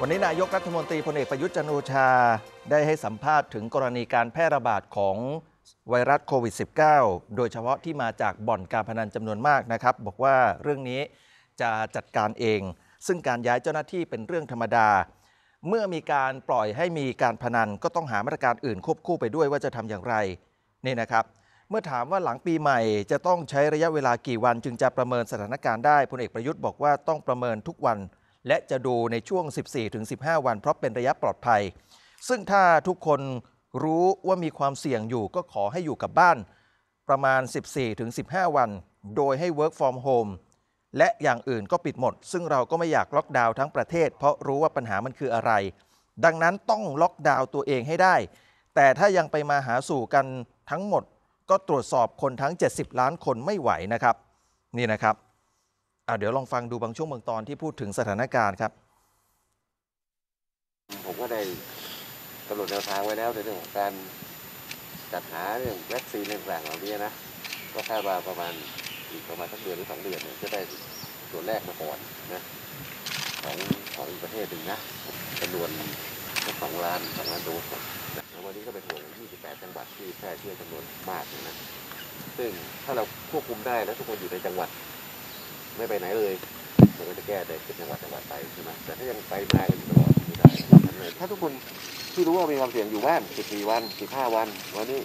วันนี้นายกรัฐมนตรีพลเอกประยุทธ์จันโอชา ได้ให้สัมภาษณ์ถึงกรณีการแพร่ระบาดของไวรัสโควิด -19 โดยเฉพาะที่มาจากบ่อนการพนันจำนวนมากนะครับ บอกว่าเรื่องนี้จะจัดการเอง ซึ่งการย้ายเจ้าหน้าที่เป็นเรื่องธรรมดา เมื่อมีการปล่อยให้มีการพนันก็ต้องหามาตรการอื่นควบคู่ไปด้วยว่าจะทำอย่างไรนี่นะครับเมื่อถามว่าหลังปีใหม่จะต้องใช้ระยะเวลากี่วันจึงจะประเมินสถานการณ์ได้พลเอกประยุทธ์บอกว่าต้องประเมินทุกวัน และจะดูในช่วง 14-15 วัน เพราะเป็นระยะปลอดภัย ซึ่งถ้าทุกคนรู้ว่ามีความเสี่ยงอยู่ก็ขอให้อยู่กับบ้าน ประมาณ 14-15 วัน โดยให้ work from home และอย่างอื่นก็ปิดหมด ซึ่งเราก็ไม่อยากล็อกดาวน์ทั้งประเทศ เพราะรู้ว่าปัญหามันคืออะไร ดังนั้นต้องล็อกดาวน์ตัวเองให้ได้ แต่ถ้ายังไปมาหาสู่กันทั้งหมด ก็ตรวจสอบคนทั้ง 70 ล้านคนไม่ไหวนะครับ นี่นะครับ เดี๋ยวลองฟังดูบางช่วงบางตอนที่พูดถึงสถานการณ์ครับ ผมก็ได้กำหนดแนวทางไว้แล้วในเรื่องของการจัดหาเรื่องวัคซีนต่างๆเหล่านี้นะก็คาดว่าประมาณอีกประมาณสักเดือนหรือสองเดือนเนี่ยจะได้ส่วนแรกมาก่อนนะของของประเทศหนึ่งนะจำนวนสักสองล้านสองล้านโดสนะแล้ววันนี้ก็เป็นห่วง28 จังหวัดที่แพร่เชื้อจำนวนมากนะซึ่งถ้าเราควบคุมได้แล้วทุกคนอยู่ในจังหวัด ไม่ไปไหนเลย มันก็จะแก้ได้เป็นจังหวัดจังหวัดไปใช่ไหมแต่ถ้ายังไปมากันอยู่ตลอดไม่ได้ถ้าทุกคนที่รู้ว่ามีความเสี่ยงอยู่บ้าน14วัน15วันวันนี้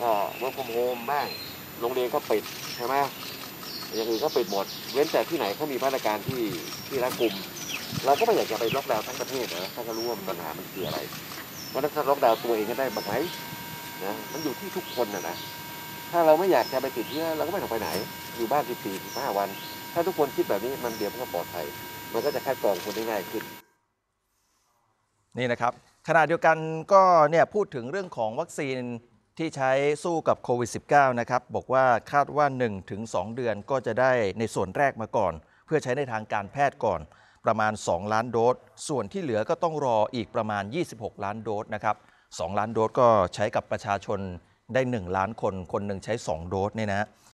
ก็เมื่อคมโฮมบ้างโรงเรียนก็ปิดใช่ไหมอย่างอื่นก็ปิดหมด เว้นแต่ที่ไหนเขามีมาตรการที่ที่รัดกุม เราก็ไม่อยากจะไปล็อกดาวน์ทั้งประเทศนะถ้าเขารู้ว่าปัญหามันคืออะไรเพราะฉะนั้นถ้าล็อกดาวน์ตัวเองก็ได้บ้างไหมนะมันอยู่ที่ทุกคนนะนะ ถ้าเราไม่อยากจะไปติดเชื้อเราก็ไม่ต้องไปไหน อยู่บ้าน14 15วัน ถ้าทุกคนคิดแบบนี้มันเดี๋ยวมันก็ปลอดภัย มันก็จะคัดกรองคนได้ง่ายขึ้น นี่นะครับขณะเดียวกันก็เนี่ยพูดถึงเรื่องของวัคซีนที่ใช้สู้กับโควิด -19 นะครับ บอกว่าคาดว่า 1-2 เดือนก็จะได้ในส่วนแรกมาก่อน เพื่อใช้ในทางการแพทย์ก่อน ประมาณ 2 ล้านโดส ส่วนที่เหลือก็ต้องรออีกประมาณ 26 ล้านโดสนะครับ 2 ล้านโดสก็ใช้กับประชาชน ได้ 1 ล้านคน คนหนึ่งใช้ 2 โดสเนี่ยนะ